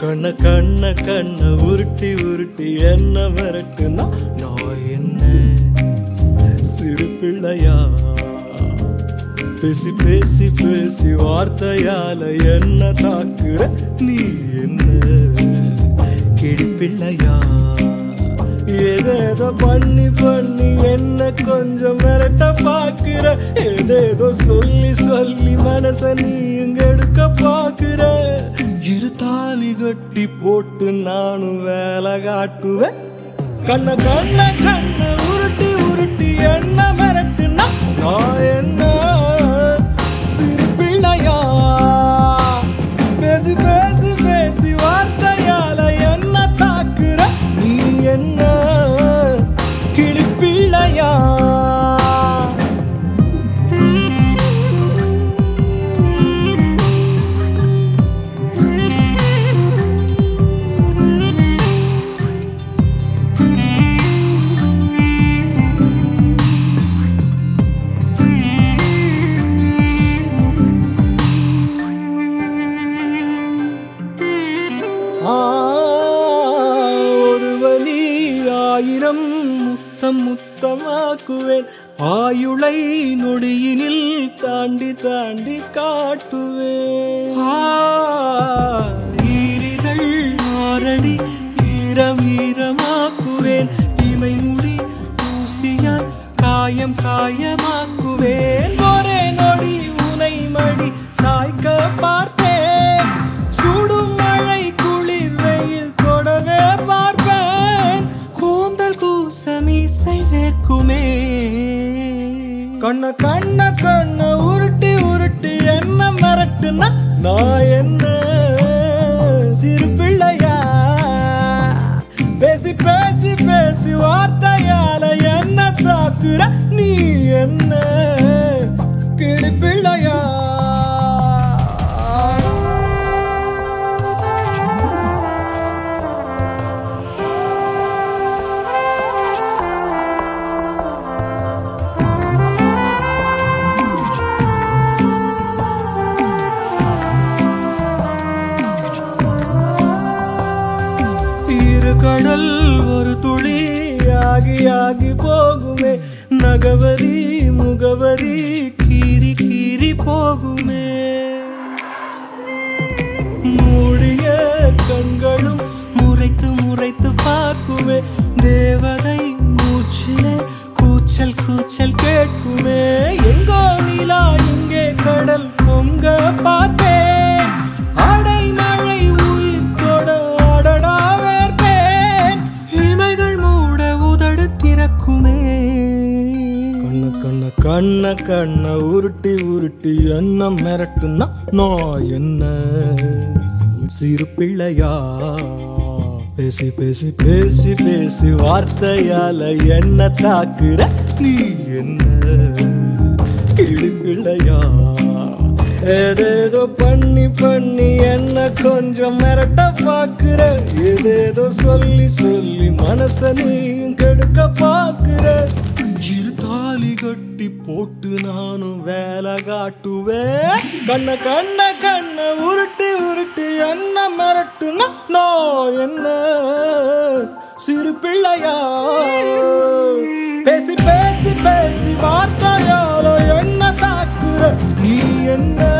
கண்ண கண்ண உருட்டி உருட்டி என்ன மிரட்டுனா நான் என்ன? சிறு பிள்ளையா? பேசி பேசி பேசி வார்த்தையால என்ன தாக்குற? நீ என்ன? கிழிப்பிள்ளையா ஏதேதோ பண்ணி பண்ணி என்ன கொஞ்சம் மிரட்ட பாக்குற? ஏதேதோ சொல்லி சொல்லி மனச நீ இங்க எடுக்க பாக்குற? இரு தாலி கட்டி போட்டு நானும் வேலை காட்டுவேன். கண்ண கண்ண கண்ண ஆயிரம் முத்தம் முத்தமாக்குவேன். ஆயுளை நொடியினில் தாண்டி தாண்டி காட்டுவேன். ஆ, ஈரிதழ் ஆரடி ஈரம் ஈரமாக்குவேன். இமை முடி ஊசியால் காயம் காயமாக்குவேன். கூசமீசை வேர்க்குமே கண்ண கண்ண கண்ண உருட்டி உருட்டி என்ன மிரட்டுனா? நான் என்ன? சிறு பிள்ளையா? பேசி பேசி பேசி வார்த்தையால என்ன தாக்குற? நீ என்ன? கடல் ஒரு துளி ஆகி ஆகி போகுமே. நகவரி முகவரி கீறி கீறி போகுமே. மூடிய கண்களும் முறைத்து முறைத்து பார்க்குமே. தேவதை மூச்சிலே கூச்சல் கூச்சல் கேட்குமே. எங்கோ நிலா இங்கே கடல்? நடக்குமே. கண்ண கண்ண கண்ண கண்ண உருட்டி உருட்டி என்ன மிரட்டுனா நான் என்ன? சிறு பிள்ளையா? பேசி பேசி பேசி பேசி வார்த்தையால என்ன தாக்குற? நீ என்ன? கிளி பிள்ளையா? ஏதேதோ பண்ணி பண்ணி என்ன கொஞ்சம் மிரட்ட பாக்குற ஏதேதோ சொல்லி சொல்லி மனச நீயும் கெடுக்க பாக்குற இரு தாலி கட்டி போட்டு நானும் வேலை காட்டுவேன். கண்ண கண்ண கண்ண உருட்டி உருட்டி என்ன மிரட்டுனா நான் என்ன? சிறு பிள்ளையா? பேசி பேசி பேசி வார்த்தையாலோ என்ன தாக்குற. நீ என்ன?